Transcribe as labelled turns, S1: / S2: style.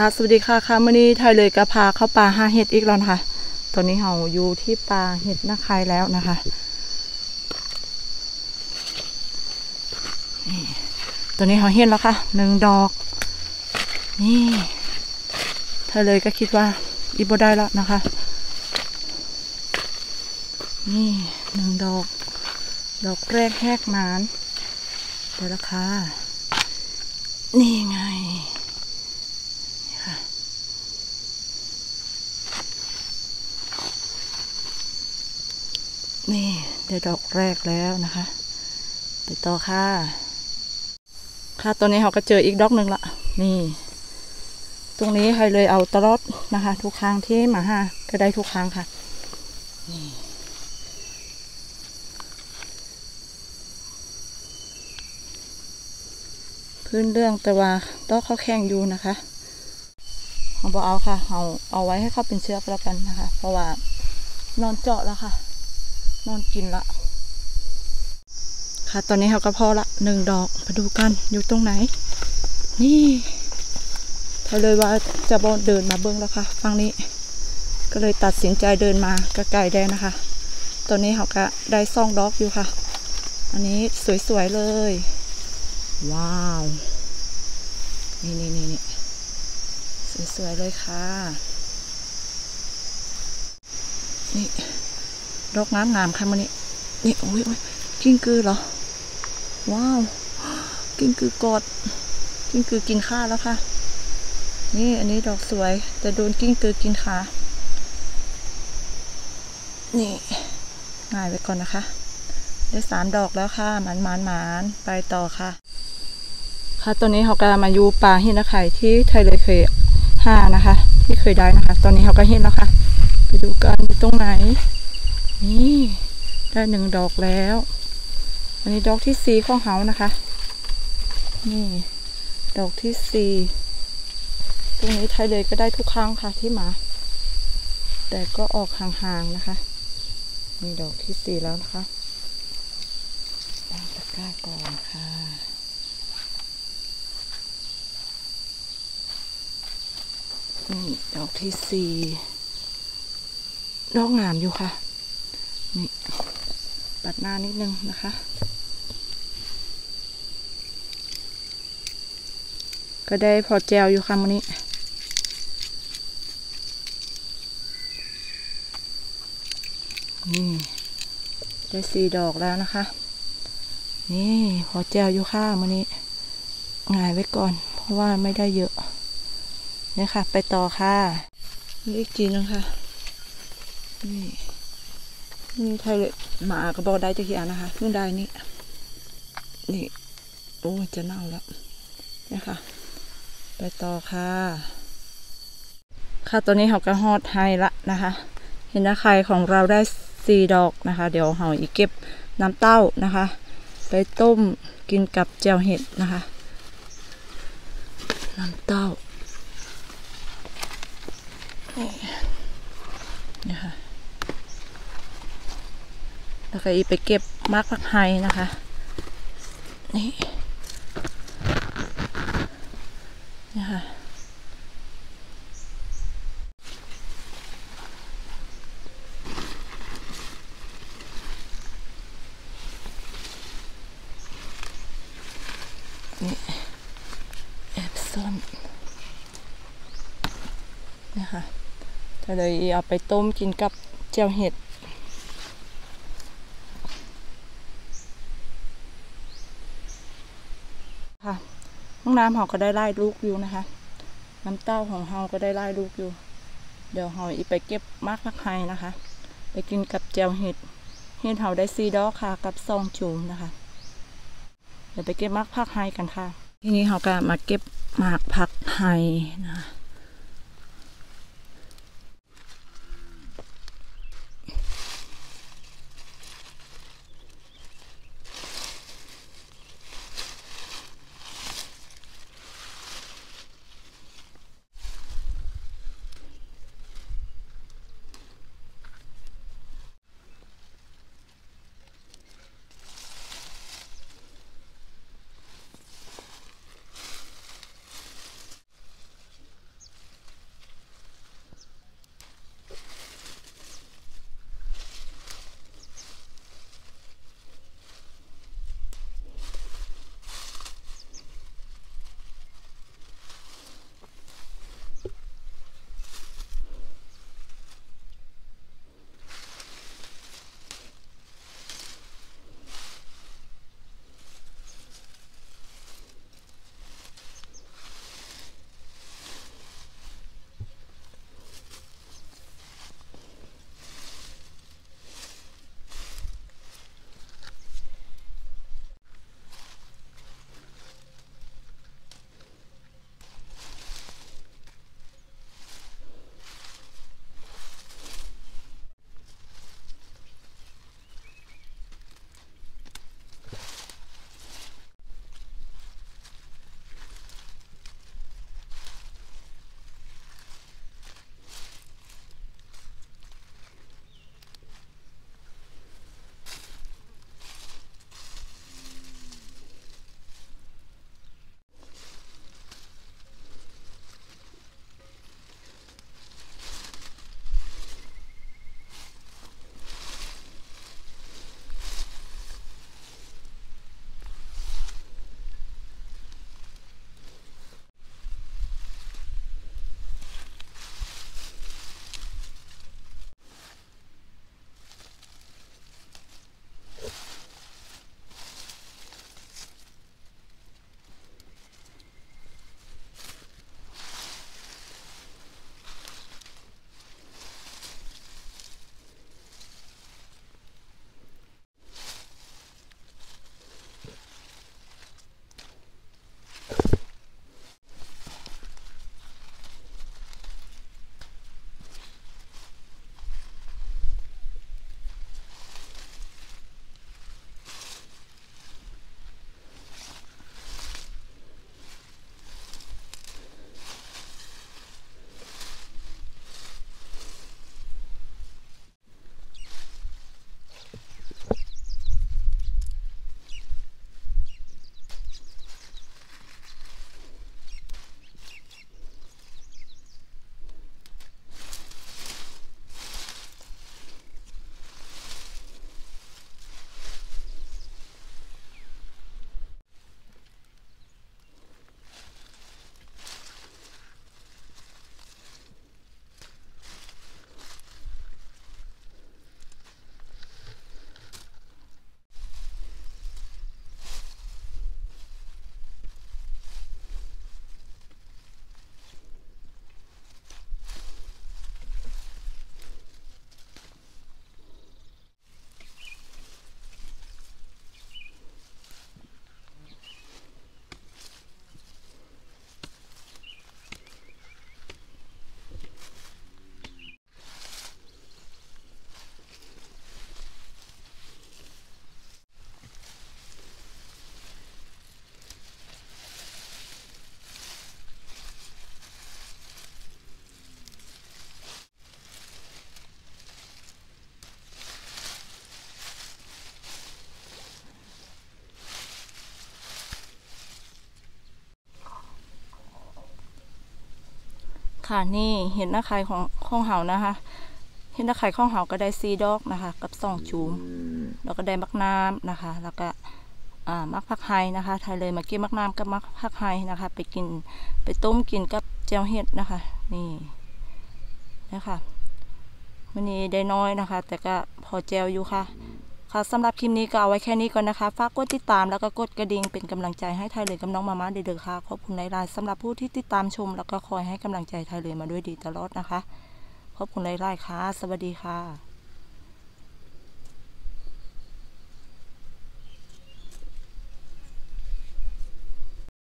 S1: ค่ะ สวัสดีค่ะค่ะมื่อนี้ไทยเลยกระพาเข้าป่าหาเห็ดอีกแล้วนะคะ ตอนนี้เราอยู่ที่ป่าเห็ดนาคายแล้วนะคะ ตัวนี้เราเห็นแล้วค่ะหนึ่งดอก นี่ไทยเลยก็คิดว่าอีโบได้แล้วนะคะ นี่หนึ่งดอก ดอกแรกแหกนานเดี๋ยวละค่ะนี่ไง นี่ค่ะ นี่เดี๋ยวดอกแรกแล้วนะคะ ไปต่อค่ะ ค่ะตอนนี้เราก็เจออีกดอกหนึ่งละนี่ ตรงนี้ใครเลยเอาตลอดนะคะ ทุกครั้งที่มาห้าก็ได้ทุกครั้งค่ะ นี่พื้นเรื่องแต่ว่าดอกเขาแข็งอยู่นะคะเอาบอเอาค่ะเอาเอาไว้ให้เขาเป็นเชือกแล้วกันนะคะ เพราะว่านอนเจาะแล้วค่ะ นอนกินละ ค่ะตอนนี้เขาก็พอละหนึ่งดอกมาดูกันอยู่ตรงไหน นี่เขาเลยว่าจะบอเดินมาเบิ้องแล้วค่ะฝั่งนี้ ก็เลยตัดสินใจเดินมาก็ไกลได้นะคะ ตอนนี้เขาก็ได้ซองดอกอยู่ค่ะ อันนี้สวยๆเลย ว้าว นี่นี่นี่นี่สวยๆเลยค่ะ นี่ ดอกงามงามค่ะมันนี่นี่โอ้ยโอ้ยกิ้งกือเหรอ ว้าว กิ้งกือกอดกิ้งกือกินข้าแล้วค่ะ นี่อันนี้ดอกสวย แต่โดนกิ้งกือกินขา นี่ง่ายไว้ก่อนนะคะ ได้สามดอกแล้วค่ะหมานหมานหมานไปต่อค่ะ ค่ะตอนนี้เขาก็มาอยู่ป่าหินนะไข่ที่ไทยเลยเคยห้านะคะ ที่เคยได้นะคะ ตอนนี้เขาก็เห็นแล้วค่ะ ไปดูกันอยู่ตรงไหน นี่ ได้หนึ่งดอกแล้ว อันนี้ดอกที่สี่ของเขานะคะ นี่ ดอกที่สี่ตรงนี้ไทยเลยก็ได้ทุกครั้งค่ะที่มา แต่ก็ออกห่างๆนะคะนี่ดอกที่สี่แล้วนะคะตั้งตะกร้าก่อนค่ะ นี่ ดอกที่สี่ดอกงามอยู่ค่ะ นี่ปัดหน้านิดนึงนะคะก็ได้พอแจวอยู่ค่ะมันนี้ นี่ ได้สี่ดอกแล้วนะคะ นี่พอแจวอยู่ค่ะมันนี้งายไว้ก่อน เพราะว่าไม่ได้เยอะ นี่ค่ะ ไปต่อค่ะ นี่อีกทีนึงค่ะ นี่ นี่ไทยเลยหมาก็บอกได้จะกี่อันนะคะเพิ่งได้นี่ นี่ โอ้จะเน่าแล้วนี่ค่ะไปต่อค่ะ ค่ะตอนนี้เขาก็ฮอดไฮละนะคะ เห็นนะไข่ของเราได้สี่ดอกนะคะ เดี๋ยวเราอีกเก็บน้ำเต้านะคะ ไปต้มกินกับแจ่วเห็ดนะคะ น้ำเต้านี่นะค่ะ แล้วก็อีไปเก็บมากผักไฮนะคะ นี่นี่ค่ะนี่แอบซ่อนนี่ค่ะก็เลยเอาไปต้มกินกับเจียวเห็ด ค่ะห้องน้ำเขาก็ได้ไล่ลูกอยู่นะคะน้ำเต้าของเขาก็ได้ไล่ลูกอยู่ เดี๋ยวเขาอีไปเก็บมากพักไฮนะคะ ไปกินกับแจวเห็ดเห็ดเขาได้ซีดอกค่ะ กับซองจูมนะคะ เดี๋ยวไปเก็บมากพักไฮกันค่ะ ทีนี้เขาก็มาเก็บมากพักไฮนะคะ ค่ะนี่เห็นหน้าไข่ของข้องเห่านะคะ เห็นหน้าไข่ข้องเห่าก็ได้ซีดอกนะคะ กับสองจูมแล้วก็ได้มักน้ำนะคะ แล้วก็อ่ามักผักไฮนะคะไทยเลยมากินมักน้ำกับมักผักไฮนะคะ ไปกินไปต้มกินกับเจียวเห็ดนะคะ นี่นะคะวันนี้ได้น้อยนะคะ แต่ก็พอแจวอยู่ค่ะ ค่ะสำหรับคลิปนี้ก็เอาไว้แค่นี้ก่อนนะคะ ฝากกดติดตามแล้วก็กดกระดิ่งเป็นกำลังใจให้ไทยเลยกับน้องมาม่าเดือๆค่ะ ขอบคุณหลายๆสำหรับผู้ที่ติดตามชม แล้วก็คอยให้กำลังใจไทยเลยมาด้วยดีตลอดนะคะ ขอบคุณหลายๆค่ะ สวัสดีค่ะ